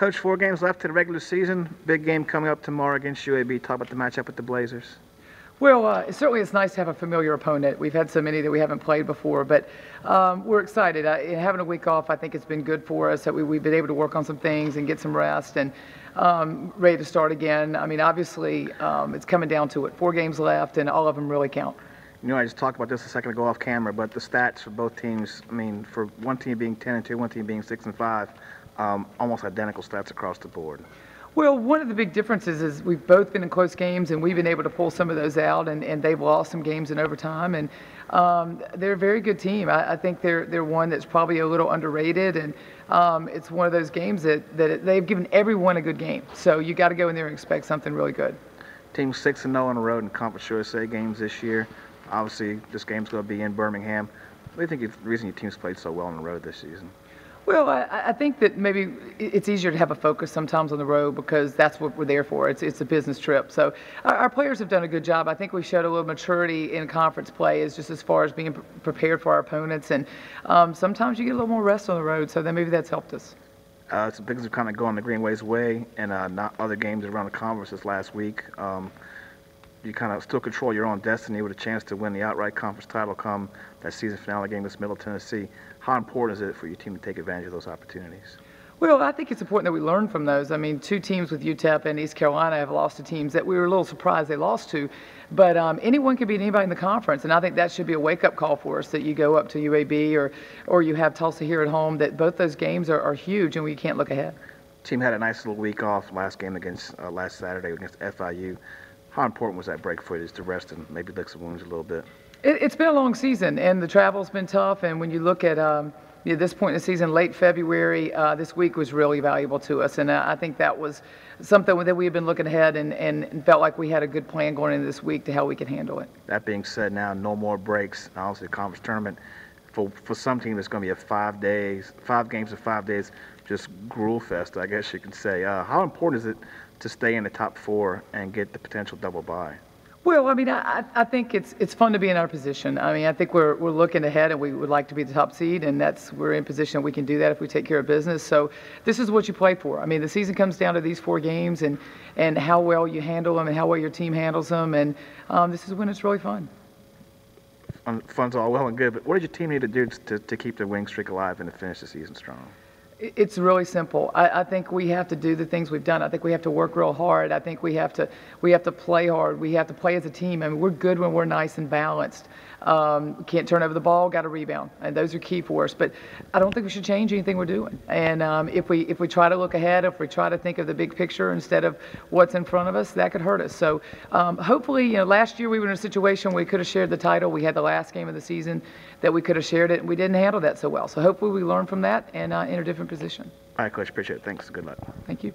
Coach, four games left to the regular season. Big game coming up tomorrow against UAB. Talk about the matchup with the Blazers. Well, uh, certainly it's nice to have a familiar opponent. We've had so many that we haven't played before, but um, we're excited. Uh, having a week off, I think it's been good for us that we, have been able to work on some things and get some rest and um, ready to start again. I mean, obviously, um, it's coming down to it. Four games left, and all of them really count. You know, I just talked about this a second ago off camera, but the stats for both teams, I mean, for one team being 10 and 2, one team being 6 and 5, um, almost identical stats across the board. Well, one of the big differences is we've both been in close games, and we've been able to pull some of those out, and, and they've lost some games in overtime. And um, they're a very good team. I, I, think they're they're one that's probably a little underrated, and um, it's one of those games that, that they've given everyone a good game. So you got to go in there and expect something really good. Team six and zero on the road in Conference USA games this year. Obviously, this game's going to be in Birmingham. What do you think the reason your team's played so well on the road this season? Well, I, I, think that maybe it's easier to have a focus sometimes on the road because that's what we're there for. It's, it's a business trip. So our, our players have done a good job. I think we showed a little maturity in conference play is just as far as being prepared for our opponents. And um, sometimes you get a little more rest on the road. So then maybe that's helped us. Uh, some things have kind of gone the Green Wave's way and uh, not other games around the conference this last week. Um, you kind of still control your own destiny with a chance to win the outright conference title come that season finale game against Middle Tennessee. How important is it for your team to take advantage of those opportunities? Well, I think it's important that we learn from those. I mean, two teams with UTEP and East Carolina have lost to teams that we were a little surprised they lost to. But um, anyone can beat anybody in the conference, and I think that should be a wake-up call for us that you go up to UAB or, or you have Tulsa here at home, that both those games are, are huge and we can't look ahead. Team had a nice little week off last game against uh, last Saturday against FIU. How important was that break for you to rest and maybe lick some wounds a little bit? It, has been a long season, and the travel's been tough. And when you look at um, you know, this point in the season, late February, uh, this week was really valuable to us. And uh, I think that was something that we had been looking ahead and, and, felt like we had a good plan going into this week to how we could handle it. That being said, now no more breaks. Obviously, the conference tournament for for some team it's going to be a five days, five games in five days, just gruel fest, I guess you could say. Uh, how important is it to stay in the top four and get the potential double bye? Well, I mean, I, I think it's it's fun to be in our position. I mean, I think we're we're looking ahead, and we would like to be the top seed, and that's we're in position we can do that if we take care of business. So, this is what you play for. I mean, the season comes down to these four games, and and how well you handle them, and how well your team handles them, and um, this is when it's really fun. Fun's all well and good, but what did your team need to do to, to keep the wing streak alive and to finish the season strong? It's really simple. I, I, think we have to do the things we've done. I think we have to work real hard. I think we have to we have to play hard. We have to play as a team. I mean, we're good when we're nice and balanced. Um, can't turn over the ball, got to rebound, and those are key for us. But I don't think we should change anything we're doing. And um, if we if we try to look ahead, if we try to think of the big picture instead of what's in front of us, that could hurt us. So um, hopefully, you know, last year we were in a situation where we could have shared the title. We had the last game of the season that we could have shared it, and we didn't handle that so well. So hopefully we learn from that and uh, enter different position. All right, Coach. Appreciate it. Thanks. Good luck. Thank you.